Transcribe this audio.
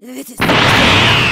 It is...